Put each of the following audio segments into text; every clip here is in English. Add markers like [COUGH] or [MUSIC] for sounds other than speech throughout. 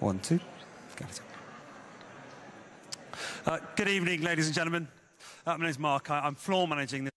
One, two. Uh, good evening, ladies and gentlemen. Uh, my name is Mark. I, am floor managing this.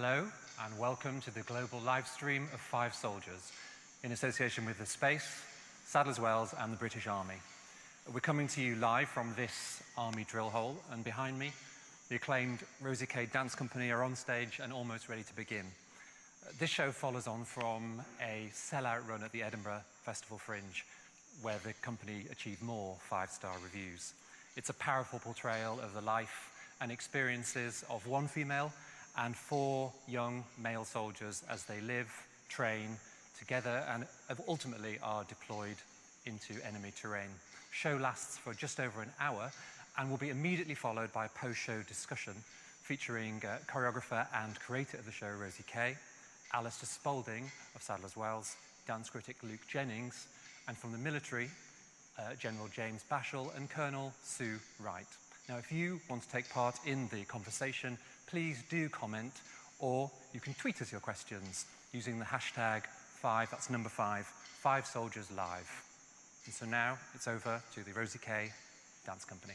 Hello, and welcome to the global live stream of Five Soldiers in association with The Space, Sadler's Wells, and the British Army. We're coming to you live from this Army drill hole, and behind me, the acclaimed Rosie Kay Dance Company are on stage and almost ready to begin. This show follows on from a sellout run at the Edinburgh Festival Fringe, where the company achieved more five star reviews. It's a powerful portrayal of the life and experiences of one female and four young male soldiers as they live, train together, and ultimately are deployed into enemy terrain. Show lasts for just over an hour and will be immediately followed by a post show discussion featuring uh, choreographer and creator of the show, Rosie Kay, Alistair Spalding of Sadler's Wells, dance critic Luke Jennings, and from the military, uh, General James Bashall and Colonel Sue Wright. Now, if you want to take part in the conversation, please do comment, or you can tweet us your questions using the hashtag five, that's number five, five soldiers live. And so now it's over to the Rosie Kay Dance Company.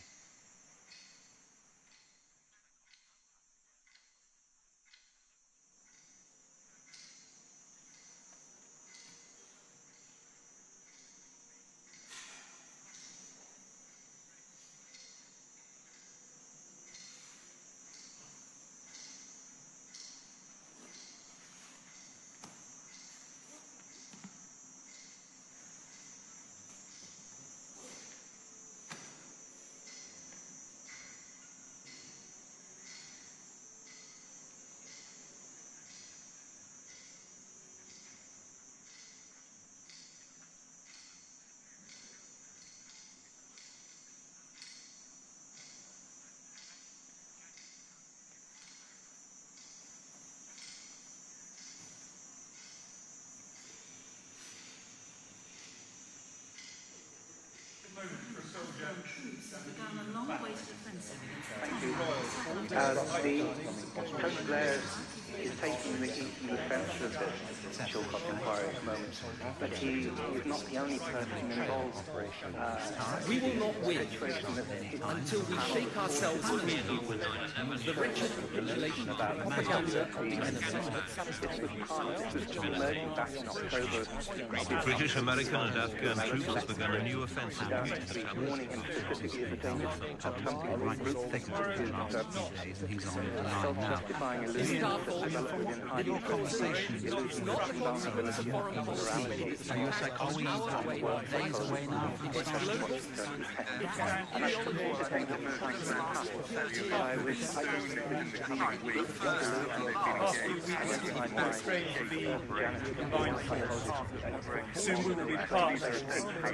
Thank you. Uh, the Coast Blair is taking the eastern defence of the Chilcot Empire at the moment, but he is not the only person involved. Uh, we will not win until we shake ourselves free of the wretched manipulation of propaganda of the enemy. British, American and Afghan troops have begun a new offensive against the Taliban. Self-justifying illusions developed within high conversation illusions of responsibility and morality. So you're saying, are we days away now from this And I took all the things Soon we will be part of an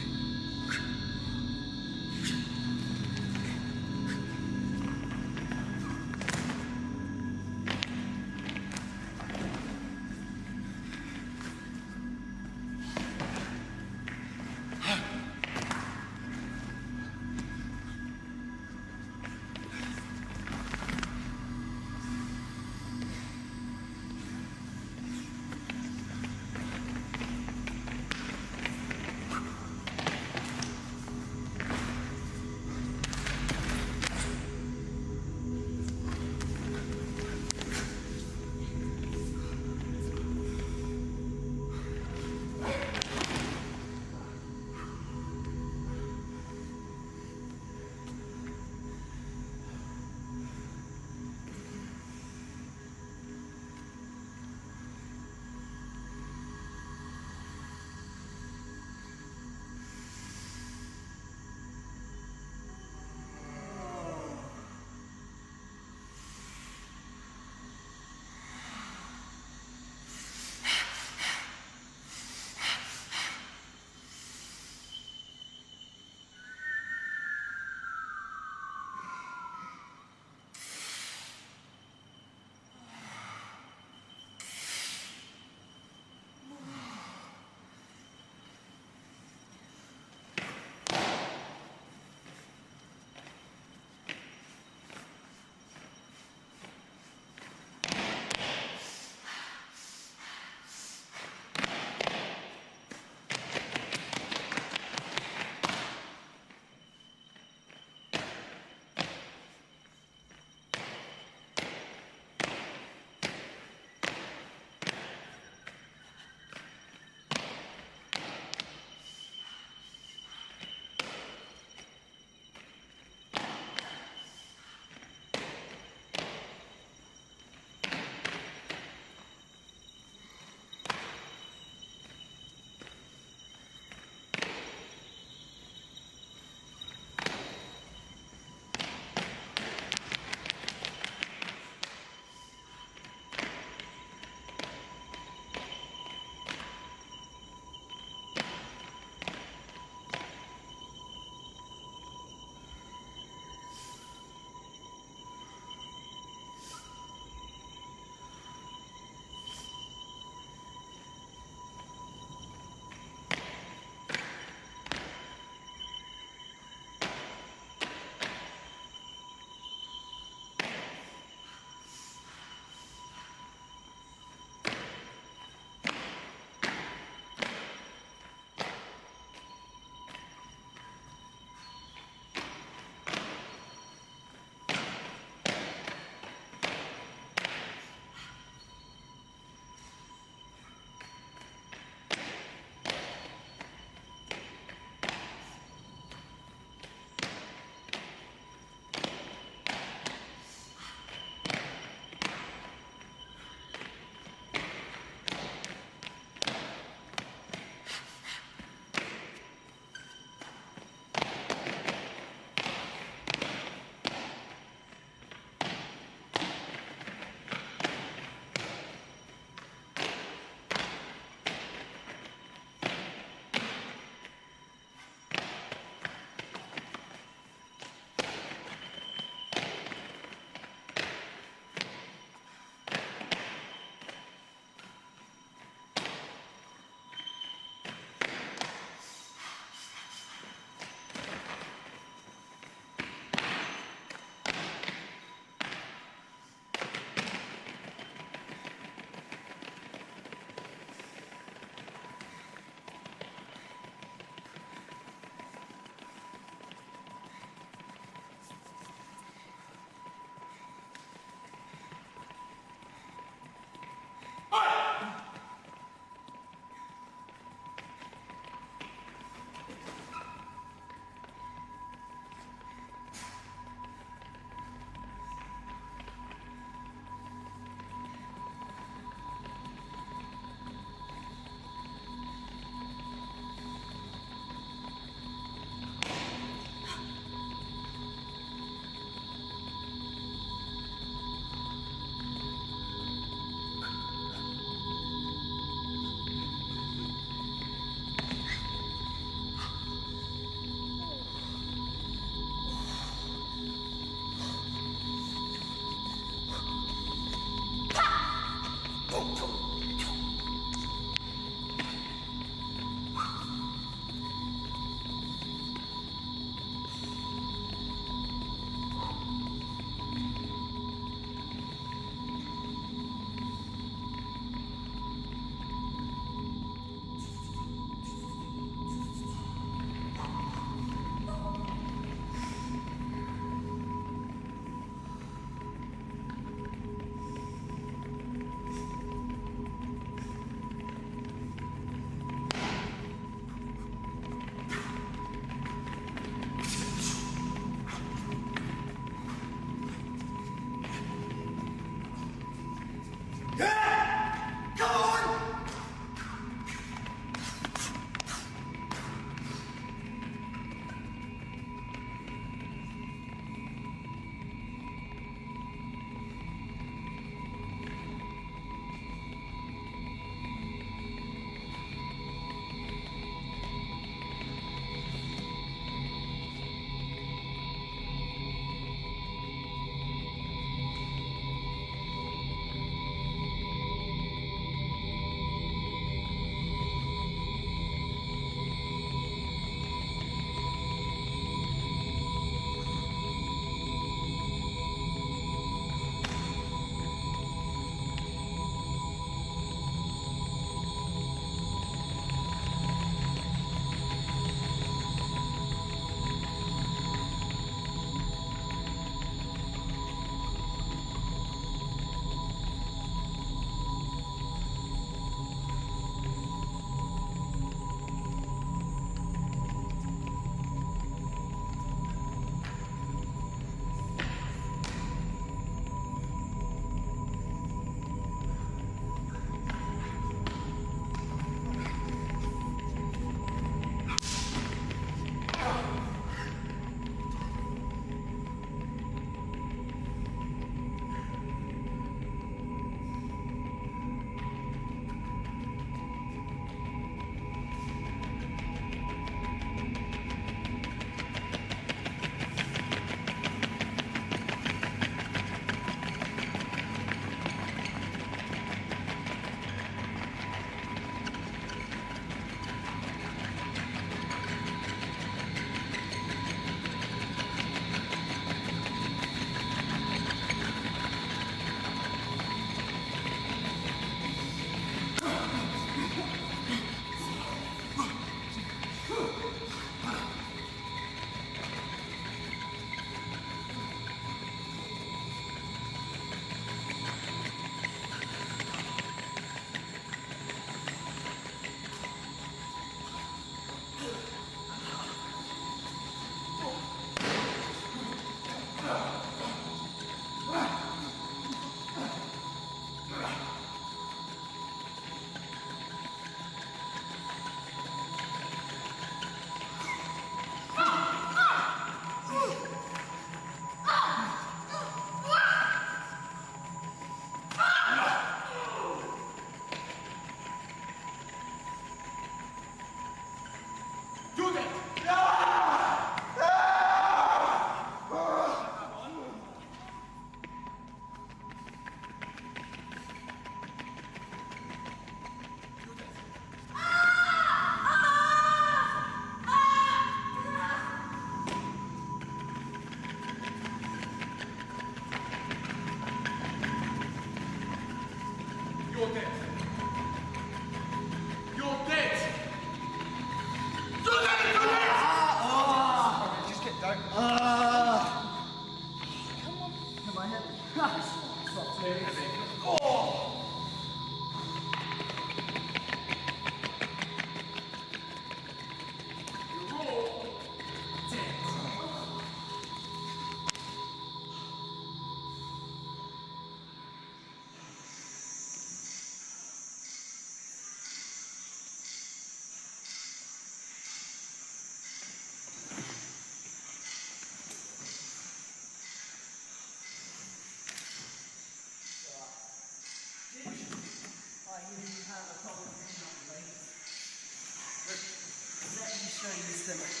show you some techniques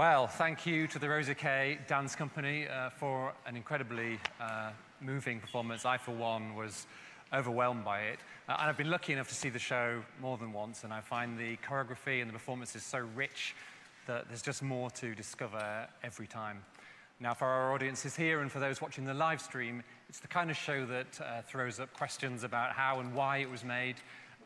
Well, thank you to the Rosie Kay Dance Company uh, for an incredibly uh, moving performance. I, for one, was overwhelmed by it. Uh, and I've been lucky enough to see the show more than once, and I find the choreography and the performances so rich that there's just more to discover every time. Now, for our audiences here and for those watching the live stream, it's the kind of show that uh, throws up questions about how and why it was made,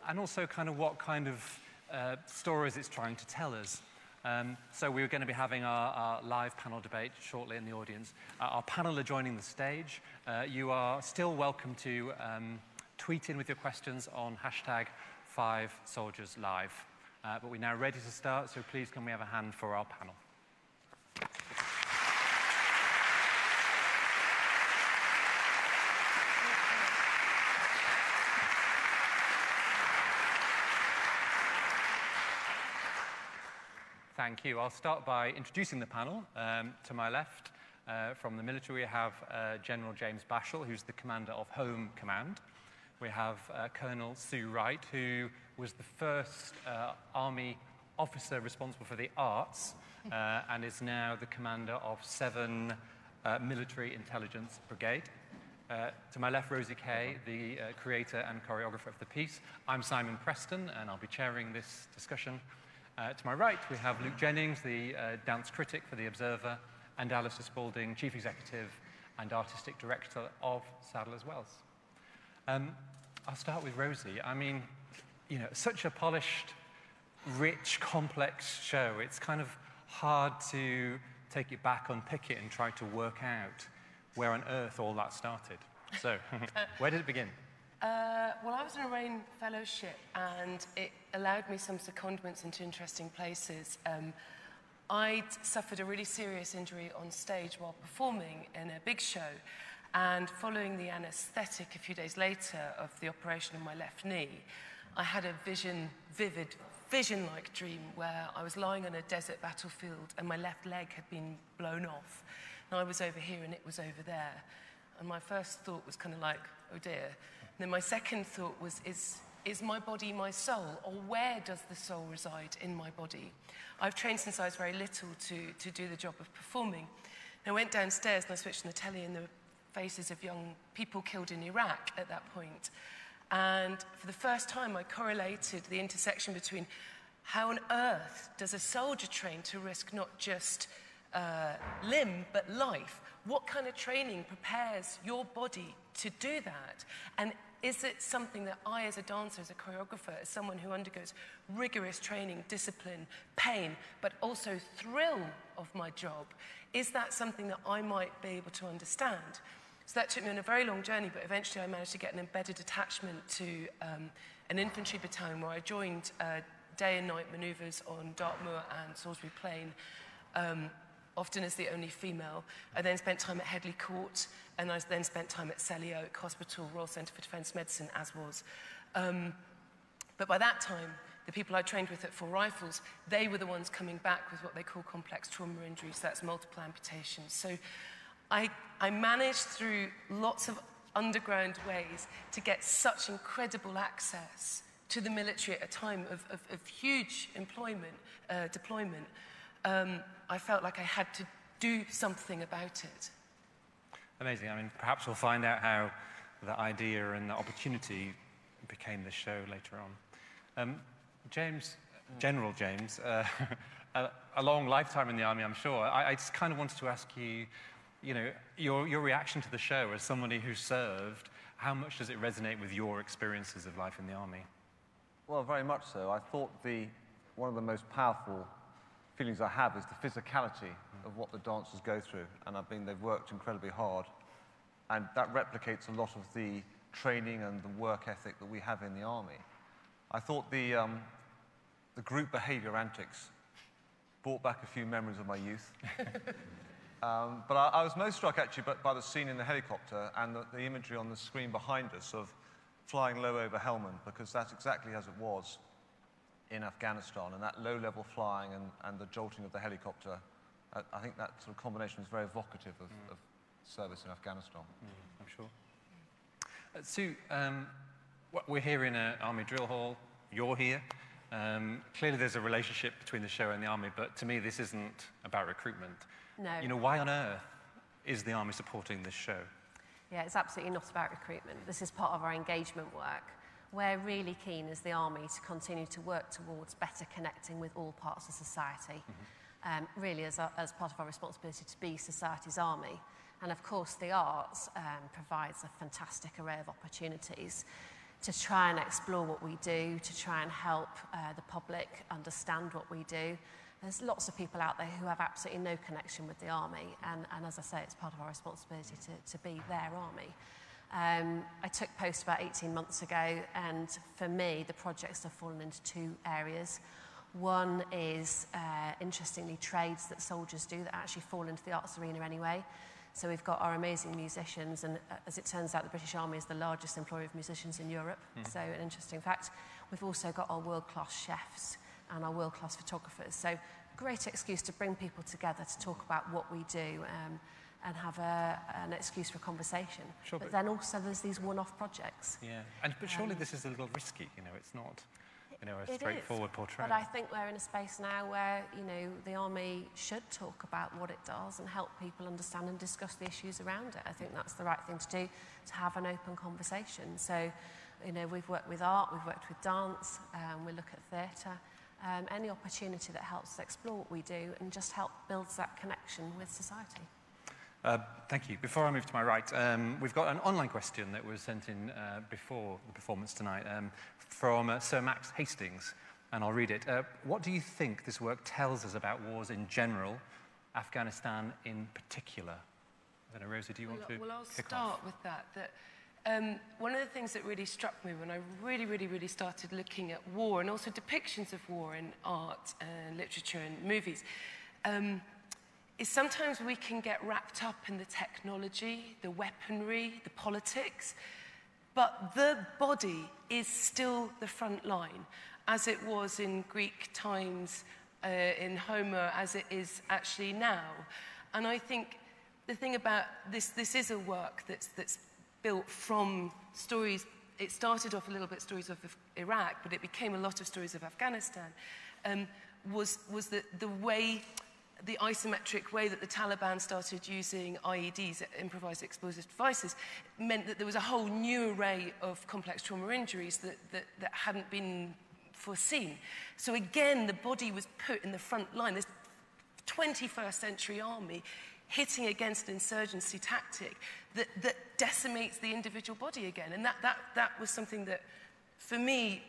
and also kind of what kind of uh, stories it's trying to tell us. Um, so we're going to be having our, our, live panel debate shortly in the audience. Uh, our panel are joining the stage. Uh, you are still welcome to um, tweet in with your questions on hashtag 5SoldiersLive. Uh, but we're now ready to start, so please can we have a hand for our panel. Thank you. I'll start by introducing the panel. Um, to my left, uh, from the military, we have uh, General James Bashall, who's the commander of Home Command. We have uh, Colonel Sue Wright, who was the first uh, Army officer responsible for the arts uh, and is now the commander of 7 uh, Military Intelligence Brigade. to my left, Rosie Kay, the creator and choreographer of the piece. I'm Simon Preston, and I'll be chairing this discussion. Uh, to my right, we have Luke Jennings, the uh, dance critic for The Observer, and Alistair Spalding, Chief Executive and Artistic Director of Sadler's Wells. Um, I'll start with Rosie. I mean, you know, such a polished, rich, complex show. It's kind of hard to take it back, unpick it, and try to work out where on earth all that started. So, [LAUGHS] where did it begin? Uh, well, I was in a RAIN fellowship and it allowed me some secondments into interesting places. Um, I'd suffered a really serious injury on stage while performing in a big show. And following the anaesthetic a few days later of the operation on my left knee, I had a vision, vivid, vision like dream where I was lying on a desert battlefield and my left leg had been blown off. And I was over here and it was over there. And my first thought was kind of like, oh dear. Then my second thought was, is, is my body my soul? Or where does the soul reside in my body? I've trained since I was very little to, to do the job of performing. And I went downstairs and I switched on the telly and the faces of young people killed in Iraq at that point. And for the first time, I correlated the intersection between how on earth does a soldier train to risk not just uh, limb, but life? What kind of training prepares your body to do that? And is it something that I, as a dancer, as a choreographer, as someone who undergoes rigorous training, discipline, pain, but also thrill of my job, is that something that I might be able to understand? So that took me on a very long journey, but eventually I managed to get an embedded attachment to um, an infantry battalion where I joined uh, day and night manoeuvres on Dartmoor and Salisbury Plain, um, often as the only female. I then spent time at Headley Court and I then spent time at Selly Oak Hospital, Royal Centre for Defence Medicine, as was. Um, but by that time, the people I trained with at Four Rifles, they were the ones coming back with what they call complex trauma injuries, so that's multiple amputations. So I, I managed through lots of underground ways to get such incredible access to the military at a time of, of, of huge employment, uh, deployment um, I felt like I had to do something about it. Amazing. I mean, perhaps we'll find out how the idea and the opportunity became the show later on. Um, James, General James, uh, [LAUGHS] a, a, long lifetime in the army, I'm sure. I, I, just kind of wanted to ask you, you know, your, your reaction to the show as somebody who served, how much does it resonate with your experiences of life in the army? Well, very much so. I thought the, one of the most powerful feelings I have is the physicality of what the dancers go through. And I've been, they've worked incredibly hard. And that replicates a lot of the training and the work ethic that we have in the army. I thought the, um, the group behavior antics brought back a few memories of my youth. [LAUGHS] um, but I, I, was most struck actually by, by, the scene in the helicopter and the, the imagery on the screen behind us of flying low over Helmand, because that's exactly as it was in Afghanistan, and that low-level flying and, and the jolting of the helicopter, I, I think that sort of combination is very evocative of, mm. of service in Afghanistan. Mm, I'm sure. Uh, Sue, um, we're here in an army drill hall. You're here. Um, clearly, there's a relationship between the show and the army, but to me, this isn't about recruitment. No. You know, why on earth is the army supporting this show? Yeah, it's absolutely not about recruitment. This is part of our engagement work. we're really keen as the Army to continue to work towards better connecting with all parts of society, mm -hmm. um, really as, a, as part of our responsibility to be society's army. And of course, the arts um, provides a fantastic array of opportunities to try and explore what we do, to try and help uh, the public understand what we do. There's lots of people out there who have absolutely no connection with the army, and, and as I say, it's part of our responsibility to, to be their army. Um, I took post about 18 months ago, and for me, the projects have fallen into two areas. One is, uh, interestingly, trades that soldiers do that actually fall into the arts arena anyway. So we've got our amazing musicians, and uh, as it turns out, the British Army is the largest employer of musicians in Europe. Mm. So an interesting fact. We've also got our world-class chefs and our world-class photographers. So great excuse to bring people together to talk about what we do. Um, and have a, an excuse for conversation. Sure, but but- then also there's these one-off projects. Yeah, and but surely Um, this is a little risky. You know, it's not, you know, a straightforward is, portrayal. But I think we're in a space now where, you know, the army should talk about what it does and help people understand and discuss the issues around it. I think that's the right thing to do, to have an open conversation. So, you know, we've worked with art, we've worked with dance, um, we look at theatre. Um, any opportunity that helps us explore what we do and just help builds that connection with society. Uh, thank you. Before I move to my right, um, we've got an online question that was sent in uh, before the performance tonight um, from uh, Sir Max Hastings, and I'll read it. Uh, what do you think this work tells us about wars in general, Afghanistan in particular? I don't know, Rosie, do you want well, to well, I'll start off? with that. That um, one of the things that really struck me when I really, really, really started looking at war and also depictions of war in art and literature and movies um, is sometimes we can get wrapped up in the technology, the weaponry, the politics, but the body is still the front line, as it was in Greek times, uh, in Homer, as it is actually now. And I think the thing about this, this is a work that's, that's built from stories. It started off a little bit stories of Iraq, but it became a lot of stories of Afghanistan. Um, was, was that the way the isometric way that the Taliban started using IEDs, improvised explosive devices, meant that there was a whole new array of complex trauma injuries that, that, that hadn't been foreseen. So again, the body was put in the front line. This 21st century army hitting against an insurgency tactic that, that decimates the individual body again. And that, that, that was something that, for me,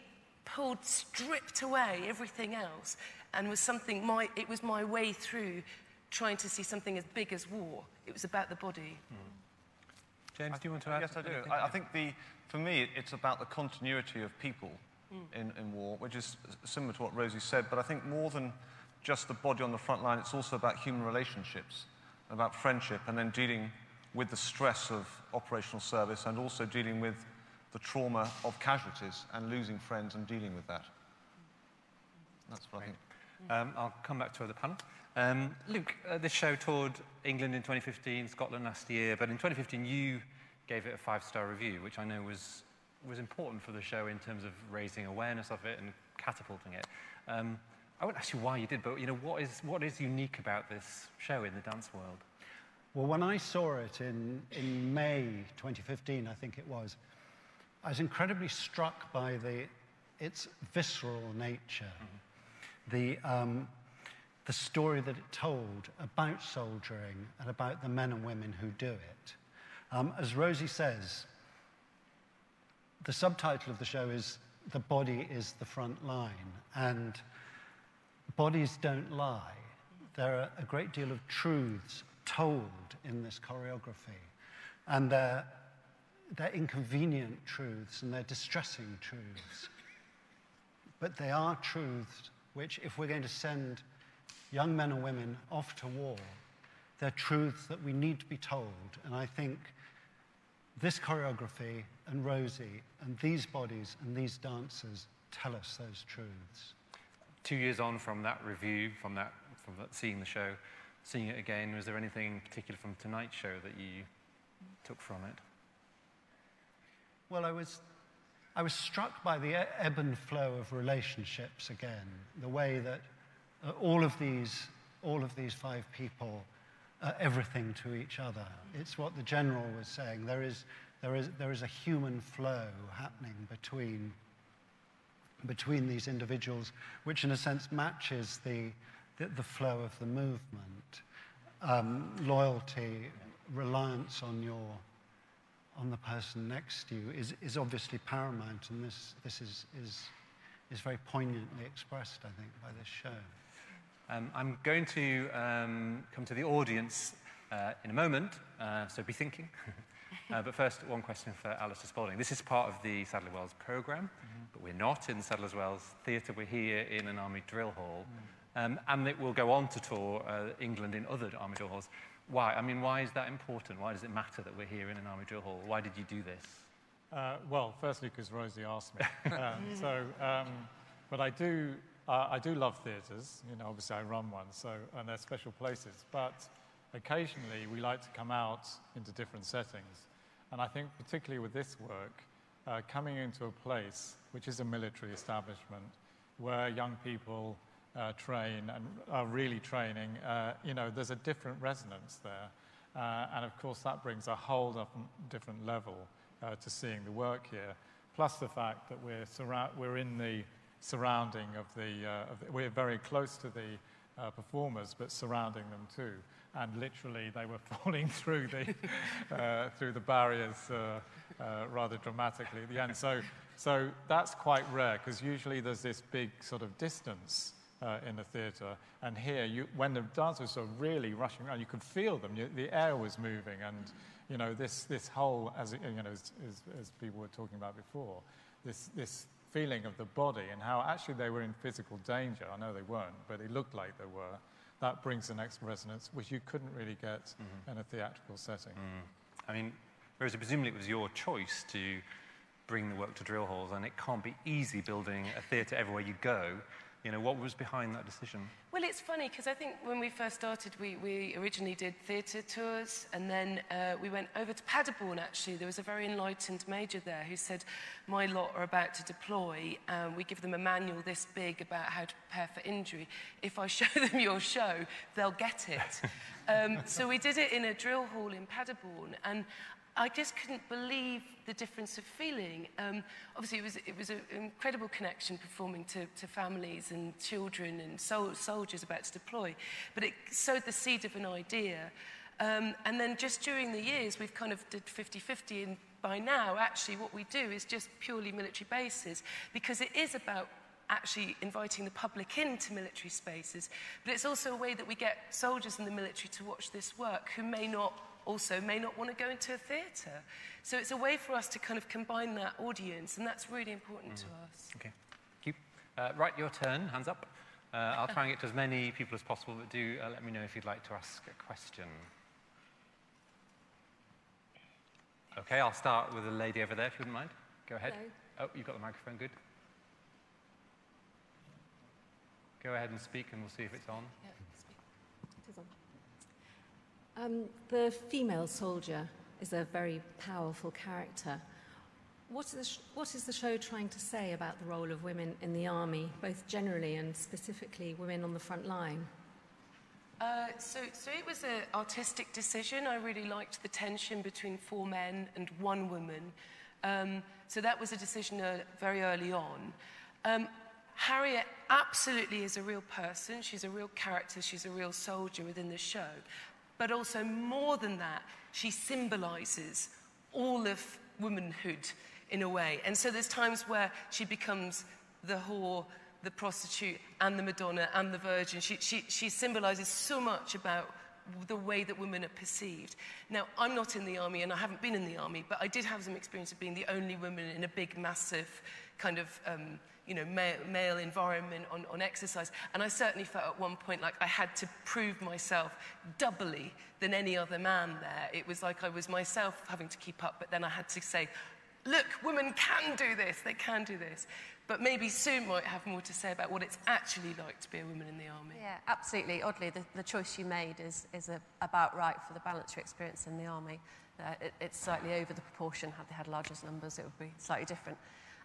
pulled, stripped away everything else and was something, my, it was my way through trying to see something as big as war. It was about the body. James, do you want to add? Yes, I do. I, I think the, for me, it's about the continuity of people Mm. in, in war, which is similar to what Rosie said. But I think more than just the body on the front line, it's also about human relationships, about friendship, and then dealing with the stress of operational service and also dealing with the trauma of casualties and losing friends and dealing with that. That's what I think. Um, I'll come back to the panel. Um, Luke, uh, this show toured England in 2015, Scotland last year, but in 2015 you gave it a five-star review, which I know was, was important for the show in terms of raising awareness of it and catapulting it. Um, I won't ask you why you did, but you know, what is, what is unique about this show in the dance world? Well, when I saw it in, in May 2015, I think it was, I was incredibly struck by the, its visceral nature. The, um, the story that it told about soldiering and about the men and women who do it. Um, as Rosie says, the subtitle of the show is The Body is the Front Line. And bodies don't lie. There are a great deal of truths told in this choreography. And they're, they're inconvenient truths and they're distressing truths. But they are truths which, if we're going to send young men and women off to war, they're truths that we need to be told. And I think this choreography and Rosie and these bodies and these dancers tell us those truths. Two years on from that review, from that, from that seeing the show, seeing it again, was there anything particular from tonight's show that you took from it? Well, I was I was struck by the ebb and flow of relationships again, the way that uh, all of these, all of these five people are everything to each other. It's what the general was saying. There is, there is, there is a human flow happening between, between these individuals, which in a sense matches the, the, the flow of the movement. Um, loyalty, reliance on your on the person next to you is, is obviously paramount, and this, this is, is, is very poignantly expressed, I think, by this show. Um, I'm going to um, come to the audience uh, in a moment, uh, so be thinking. [LAUGHS] uh, but first, one question for Alistair Spalding. This is part of the Sadler's Wells programme, but we're not in Sadler's Wells Theatre. We're here in an Army drill hall. Um, and it will go on to tour uh, England in other Army drill halls. Why? I mean, why is that important? Why does it matter that we're here in an Army drill hall? Why did you do this? Uh, well, firstly, because Rosie asked me. uh, [LAUGHS] so, um, but I do, uh, I do love theatres. You know, obviously I run one, so and they're special places. But occasionally we like to come out into different settings, and I think particularly with this work, uh, coming into a place which is a military establishment, where young people uh, train and are really training, uh, you know, there's a different resonance there. Uh, and of course, that brings a whole different level uh, to seeing the work here. Plus the fact that we're, we're in the surrounding of the, uh, of the, we're very close to the uh, performers, but surrounding them too. And literally, they were [LAUGHS] falling through the, through the barriers rather dramatically at the end. So, so that's quite rare because usually there's this big sort of distance uh, in the theatre. And here, you, when the dancers were really rushing around, you could feel them. You, the air was moving, and you know this this whole, as you know, as, as, as, people were talking about before, this this feeling of the body and how actually they were in physical danger. I know they weren't, but it looked like they were. That brings an extra resonance, which you couldn't really get mm-hmm. in a theatrical setting. Mm. I mean, Rosie, presumably it was your choice to bring the work to drill halls, and it can't be easy building a theatre everywhere you go. You know, what was behind that decision? Well, it's funny because I think when we first started, we, we originally did theatre tours and then uh, we went over to Paderborn actually. There was a very enlightened major there who said, My lot are about to deploy. Um, we give them a manual this big about how to prepare for injury. If I [LAUGHS] show them your show, they'll get it. [LAUGHS] um, so we did it in a drill hall in Paderborn. And I just couldn't believe the difference of feeling. Um, obviously, it was, it was an incredible connection performing to, to families and children and sol soldiers about to deploy, but it sowed the seed of an idea. Um, and then just during the years, we've kind of did 50-50, and by now, actually, what we do is just purely military bases, because it is about actually inviting the public into military spaces, but it's also a way that we get soldiers in the military to watch this work who may not also may not want to go into a theatre. So it's a way for us to kind of combine that audience, and that's really important mm. to us. Okay, thank you. Uh, right, your turn, hands up. Uh, I'll try and get to as many people as possible, but do uh, let me know if you'd like to ask a question. Okay, I'll start with the lady over there, if you wouldn't mind. Go ahead. Hello. Oh, you've got the microphone, good. Go ahead and speak, and we'll see if it's on. Yeah, it is on. Um, the female soldier is a very powerful character. What is, what is, the show trying to say about the role of women in the army, both generally and specifically women on the front line? Uh, so, so it was an artistic decision. I really liked the tension between four men and one woman. Um, so that was a decision uh, very early on. Um, Harriet absolutely is a real person. She's a real character. She's a real soldier within the show. But also, more than that, she symbolizes all of womanhood in a way. And so there's times where she becomes the whore, the prostitute, and the Madonna, and the Virgin. She, she, she symbolizes so much about the way that women are perceived. Now, I'm not in the army and I haven't been in the army, but I did have some experience of being the only woman in a big, massive kind of um, you know, male, male environment on, on exercise. And I certainly felt at one point like I had to prove myself doubly than any other man there. It was like I was myself having to keep up, but then I had to say, look, women can do this, they can do this. But maybe Sue might have more to say about what it's actually like to be a woman in the army. Yeah, absolutely. Oddly, the, the choice you made is, is a, about right for the balance you experience in the army. Uh, it, it's slightly over the proportion. Had they had larger numbers, it would be slightly different.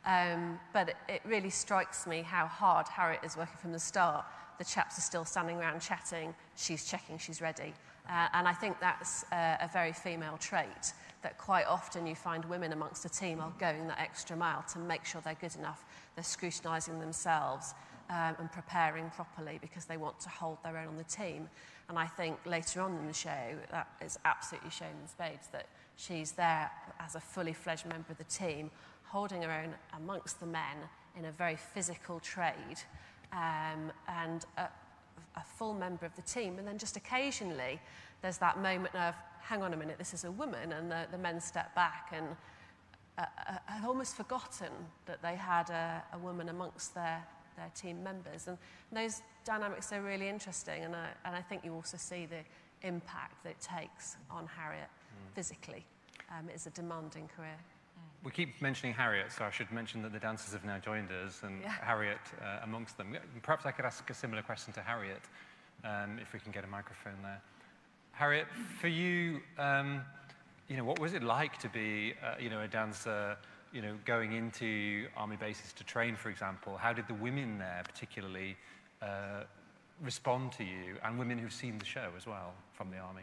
Um, but it, really strikes me how hard Harriet is working from the start. The chaps are still standing around chatting, she's checking she's ready. Uh, and I think that's uh, a very female trait that quite often you find women amongst a team are going that extra mile to make sure they're good enough. They're scrutinising themselves um, and preparing properly because they want to hold their own on the team. And I think later on in the show, that is absolutely shown in spades that she's there as a fully fledged member of the team, holding her own amongst the men in a very physical trade um, and a, a full member of the team. And then just occasionally, there's that moment of, hang on a minute, this is a woman, and the, the men step back and uh, uh, have almost forgotten that they had a, a woman amongst their, their team members. And those dynamics are really interesting, and I, and I think you also see the impact that it takes on Harriet mm. physically. Um, it is a demanding career. We keep mentioning Harriet, so I should mention that the dancers have now joined us, and yeah. [LAUGHS] Harriet uh, amongst them. Perhaps I could ask a similar question to Harriet, um, if we can get a microphone there. Harriet, for you, um, you know, what was it like to be, uh, you know, a dancer, you know, going into army bases to train, for example? How did the women there particularly uh, respond to you, and women who've seen the show as well from the army?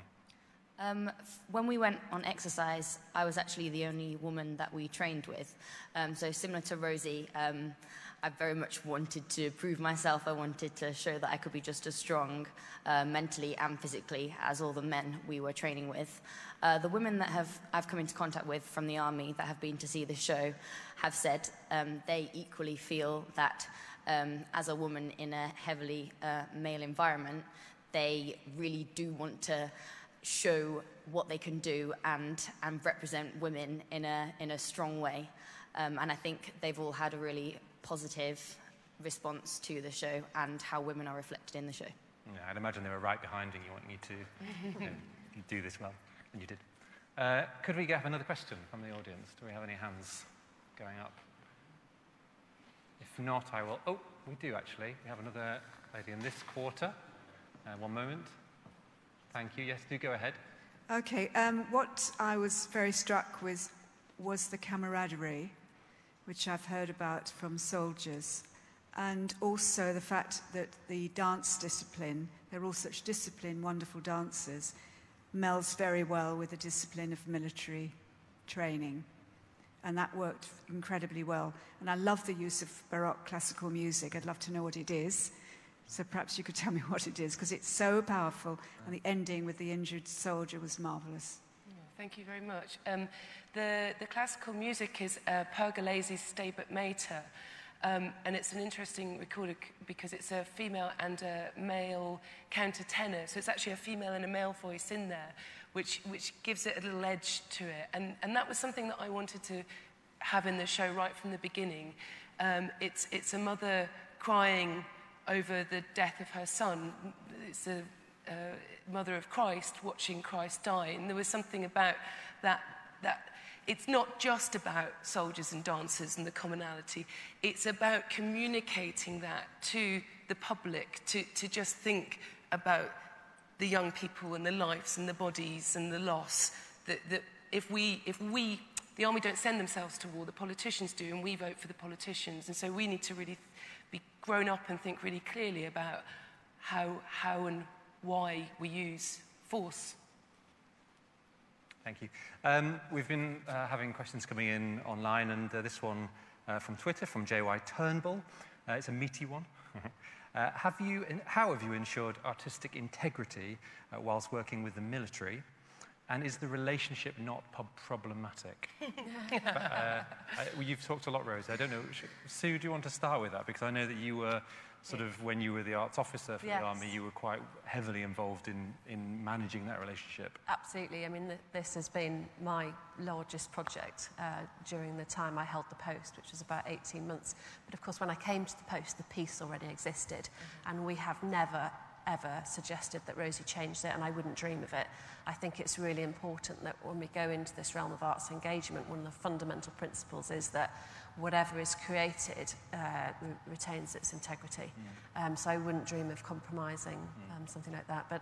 Um, when we went on exercise, I was actually the only woman that we trained with. Um, so similar to Rosie, um, I very much wanted to prove myself. I wanted to show that I could be just as strong uh, mentally and physically as all the men we were training with. Uh, the women that have I've come into contact with from the army that have been to see the show have said um, they equally feel that um, as a woman in a heavily uh, male environment, they really do want to show what they can do and, and represent women in a, in a strong way. Um, and I think they've all had a really positive response to the show and how women are reflected in the show. Yeah, I'd imagine they were right behind you, wanting you to you know, [LAUGHS] do this well, and you did. Uh, could we have another question from the audience? Do we have any hands going up? If not, I will. Oh, we do actually. We have another lady in this quarter. Uh, one moment. Thank you. Yes, do go ahead. Okay. Um, what I was very struck with was the camaraderie, which I've heard about from soldiers, and also the fact that the dance discipline, they're all such disciplined, wonderful dancers, melds very well with the discipline of military training. And that worked incredibly well. And I love the use of Baroque classical music. I'd love to know what it is. So perhaps you could tell me [LAUGHS] what it is, because it's so powerful, and the ending with the injured soldier was marvelous. Thank you very much. Um, the, the classical music is uh, Pergolesi's Stabat Mater, um, and it's an interesting recorder because it's a female and a male countertenor. So it's actually a female and a male voice in there, which, which gives it a little edge to it. And, and that was something that I wanted to have in the show right from the beginning. Um, it's, it's a mother crying over the death of her son. It's a uh, mother of Christ watching Christ die. And there was something about that, that it's not just about soldiers and dancers and the commonality. It's about communicating that to the public, to, to just think about the young people and the lives and the bodies and the loss. That, that if, we, if we, the army don't send themselves to war, the politicians do, and we vote for the politicians. And so we need to really grown up and think really clearly about how, how and why we use force. Thank you. Um, we've been uh, having questions coming in online, and uh, this one uh, from Twitter from JY Turnbull. Uh, it's a meaty one. Uh, have you, how have you ensured artistic integrity uh, whilst working with the military? And is the relationship not problematic? [LAUGHS] but, uh, I, you've talked a lot, Rose. I don't know. Sue, do you want to start with that? Because I know that you were sort of, when you were the arts officer for yes. the army, you were quite heavily involved in, in managing that relationship. Absolutely. I mean, th this has been my largest project uh, during the time I held the post, which was about 18 months. But of course, when I came to the post, the piece already existed. Mm -hmm. And we have never, ever suggested that Rosie changed it, and I wouldn't dream of it. I think it's really important that when we go into this realm of arts engagement, one of the fundamental principles is that whatever is created uh, retains its integrity. Yeah. Um, so I wouldn't dream of compromising yeah. um, something like that. But,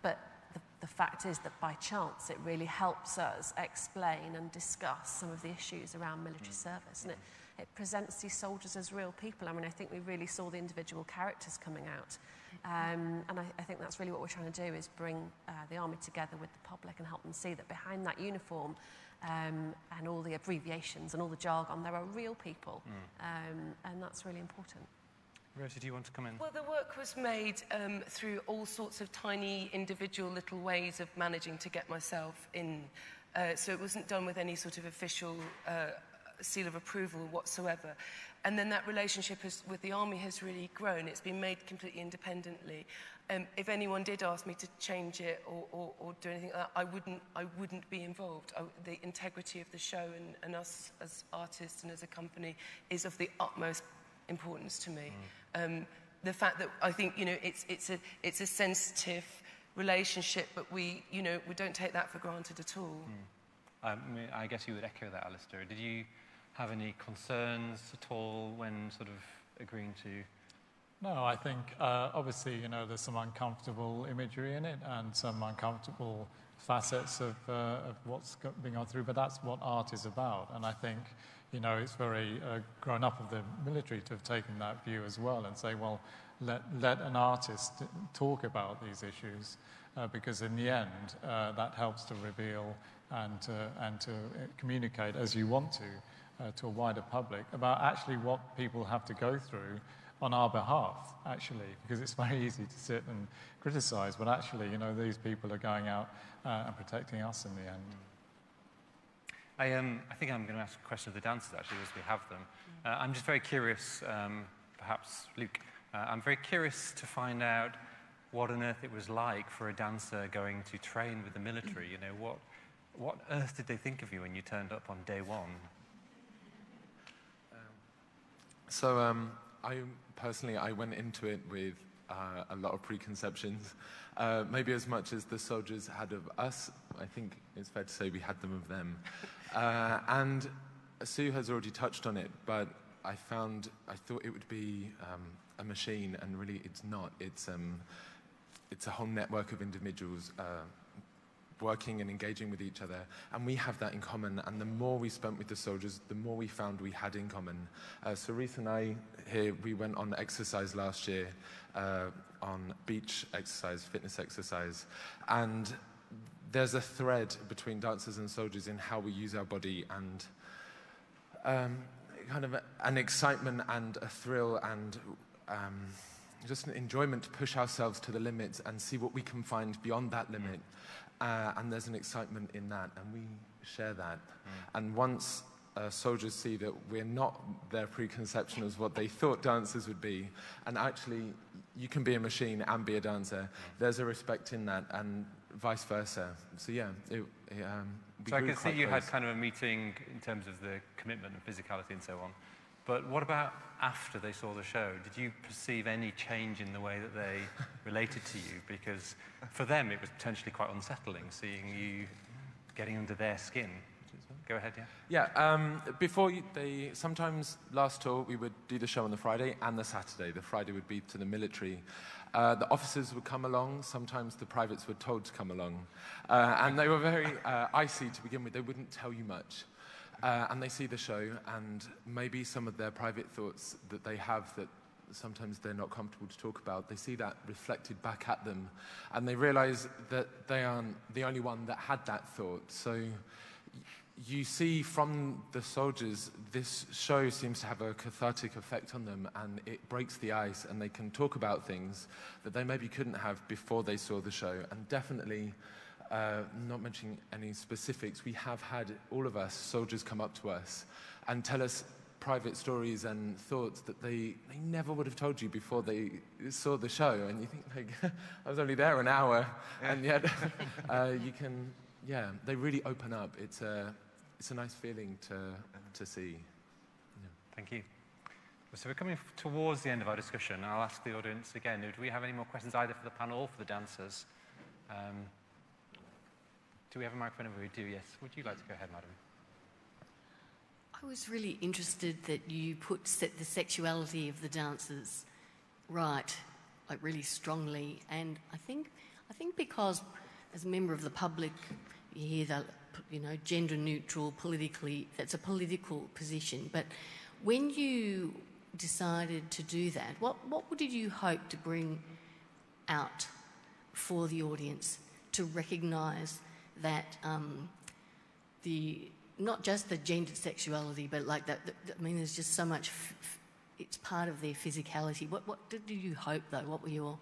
but the, the fact is that by chance, it really helps us explain and discuss some of the issues around military yeah. service. And it, it presents these soldiers as real people. I mean, I think we really saw the individual characters coming out. Um, and I, I think that's really what we're trying to do is bring uh, the army together with the public and help them see that behind that uniform um, and all the abbreviations and all the jargon, there are real people. Mm. Um, and that's really important. Rosie, do you want to come in? Well, the work was made um, through all sorts of tiny individual little ways of managing to get myself in. Uh, so it wasn't done with any sort of official uh, seal of approval whatsoever. And then that relationship has, with the army has really grown. It's been made completely independently. Um, if anyone did ask me to change it or, or, or do anything like that, I wouldn't, I wouldn't be involved. I, the integrity of the show and, and us as artists and as a company is of the utmost importance to me. Um, the fact that I think you know it's it's a it's a sensitive relationship, but we you know we don't take that for granted at all. Um, I mean, I guess you would echo that, Alistair. Did you have any concerns at all when sort of agreeing to? No, I think uh, obviously, you know, there's some uncomfortable imagery in it and some uncomfortable facets of, uh, of what's being gone through, but that's what art is about. And I think, you know, it's very uh, grown up of the military to have taken that view as well and say, well, let, let an artist talk about these issues uh, because in the end, uh, that helps to reveal and, and to uh, communicate as you want to uh, to a wider public about actually what people have to go through on our behalf, actually, because it's [LAUGHS] very easy to sit and criticize, but actually, you know, these people are going out uh, and protecting us in the end. I, um, I think I'm going to ask a question of the dancers, actually, as we have them. Uh, I'm just very curious, um, perhaps, Luke, uh, I'm very curious to find out what on earth it was like for a dancer going to train with the military. You know, what, what earth did they think of you when you turned up on day one? So um, I personally, I went into it with uh, a lot of preconceptions, uh, maybe as much as the soldiers had of us. I think it's fair to say we had them of them. Uh, and Sue has already touched on it, but I found I thought it would be um, a machine, and really it's not. It's um, it's a whole network of individuals uh, working and engaging with each other. And we have that in common. And the more we spent with the soldiers, the more we found we had in common. Uh, so Reese and I here, we went on exercise last year, uh, on beach exercise, fitness exercise. And there's a thread between dancers and soldiers in how we use our body and um, kind of a, an excitement and a thrill and um, just an enjoyment to push ourselves to the limits and see what we can find beyond that limit. Uh, and there's an excitement in that, and we share that. And once uh, soldiers see that we're not their preconception of what they thought dancers would be, and actually you can be a machine and be a dancer, there's a respect in that, and vice versa. So yeah, it, it, um, So I can see you had kind of a meeting in terms of the commitment and physicality and so on. But what about after they saw the show? Did you perceive any change in the way that they [LAUGHS] related to you? Because for them, it was potentially quite unsettling seeing you getting under their skin. Go ahead, yeah. Yeah, um, before you, they sometimes last tour we would do the show on the Friday and the Saturday. The Friday would be to the military. Uh, the officers would come along. Sometimes the privates were told to come along, uh, and they were very uh, icy to begin with. They wouldn't tell you much, uh, and they see the show and maybe some of their private thoughts that they have that sometimes they're not comfortable to talk about. They see that reflected back at them, and they realise that they aren't the only one that had that thought. So you see from the soldiers, this show seems to have a cathartic effect on them and it breaks the ice and they can talk about things that they maybe couldn't have before they saw the show. And definitely, uh, not mentioning any specifics, we have had all of us, soldiers, come up to us and tell us private stories and thoughts that they, they never would have told you before they saw the show. And you think, like, [LAUGHS] I was only there an hour, and yet [LAUGHS] [LAUGHS] uh, you can, yeah, they really open up. It's a, it's a nice feeling to, to see. Thank you. So we're coming towards the end of our discussion. I'll ask the audience again, do we have any more questions either for the panel or for the dancers? Um, do we have a microphone? We do, yes. Would you like to go ahead, madam? I was really interested that you put the sexuality of the dancers right, like really strongly, and I think I think because as a member of the public, you hear that you know gender neutral, politically that's a political position, but When you decided to do that, what, what did you hope to bring out for the audience to recognise that um, the not just the gendered sexuality, but like that, I mean, there's just so much. It's part of their physicality. What, what did you hope though? What were your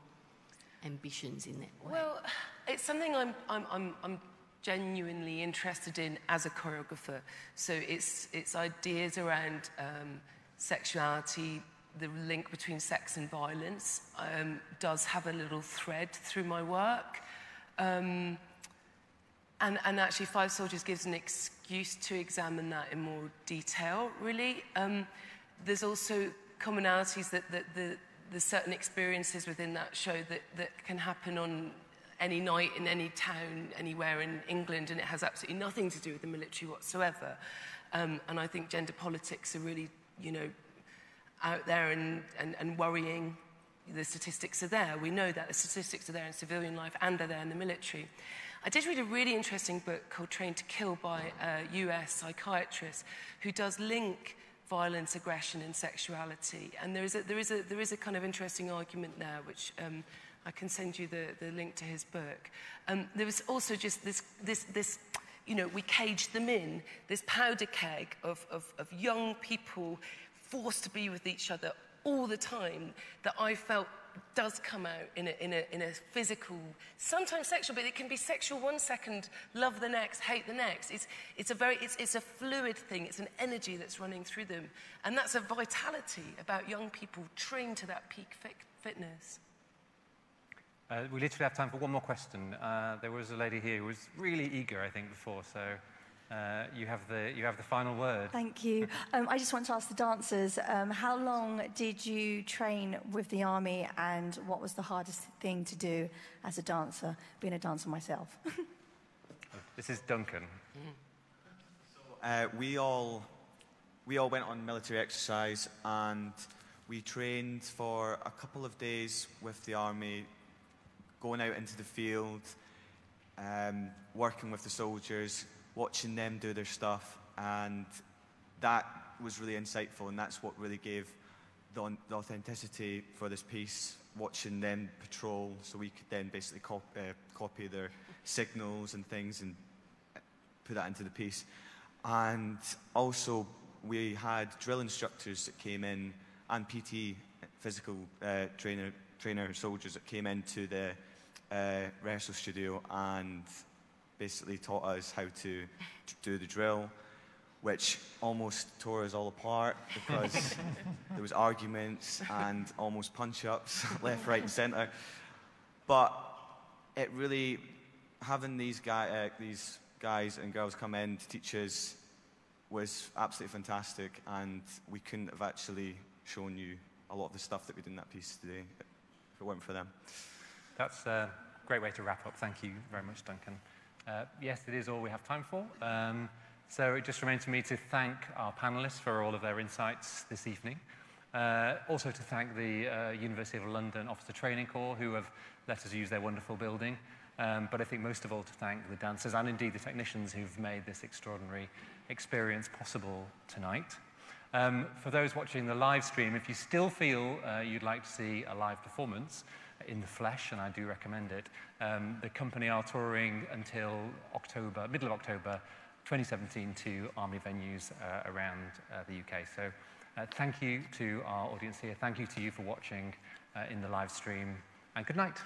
ambitions in that way? Well, it's something I'm, I'm, I'm, I'm genuinely interested in as a choreographer. So it's, it's ideas around um, sexuality, the link between sex and violence um, does have a little thread through my work. Um, And, and actually, Five Soldiers gives an excuse to examine that in more detail, really. Um, there's also commonalities that, that the, the certain experiences within that show that, that can happen on any night in any town anywhere in England and it has absolutely nothing to do with the military whatsoever. Um, and I think gender politics are really, you know, out there and, and, and worrying. The statistics are there. We know that the statistics are there in civilian life and they're there in the military. I did read a really interesting book called Trained to Kill by a US psychiatrist who does link violence, aggression, and sexuality. And there is a, there is a, there is a kind of interesting argument there, which um, I can send you the, the link to his book. Um, there was also just this, this, this, you know, we caged them in, this powder keg of, of, of young people forced to be with each other all the time that I felt does come out in a, in, a, in a physical, sometimes sexual, but it can be sexual one second, love the next, hate the next. It's, it's, a very, it's, it's a fluid thing, it's an energy that's running through them. And that's a vitality about young people trained to that peak fit, fitness. Uh, we literally have time for one more question. Uh, there was a lady here who was really eager, I think, before, so uh, you, have the, you have the final word. Thank you. Um, I just want to ask the dancers um, how long did you train with the army, and what was the hardest thing to do as a dancer, being a dancer myself? [LAUGHS] this is Duncan. Uh, we all we all went on military exercise and we trained for a couple of days with the army, going out into the field, um, working with the soldiers, watching them do their stuff, and that was really insightful, and that's what really gave the, the authenticity for this piece. Watching them patrol, so we could then basically cop, uh, copy their signals and things and put that into the piece. And also, we had drill instructors that came in and PT, physical uh, trainer, trainer soldiers that came into the uh, rehearsal studio and basically taught us how to do the drill, which almost tore us all apart because [LAUGHS] there was arguments and almost punch-ups [LAUGHS] left, right, and centre. But it really having these guy, uh, these guys and girls come in to teach us was absolutely fantastic, and we couldn't have actually shown you a lot of the stuff that we did in that piece today if it weren't for them. That's a great way to wrap up. Thank you very much, Duncan. Uh, yes, it is all we have time for. Um, so it just remains for me to thank our panelists for all of their insights this evening. Uh, also to thank the uh, University of London Officer Training Corps who have let us use their wonderful building. Um, but I think most of all to thank the dancers and indeed the technicians who've made this extraordinary experience possible tonight. Um, for those watching the live stream, if you still feel uh, you'd like to see a live performance in the flesh, and I do recommend it. Um, the company are touring until October, middle of October 2017 to army venues uh, around uh, the UK. So uh, thank you to our audience here. Thank you to you for watching uh, in the live stream, and good night.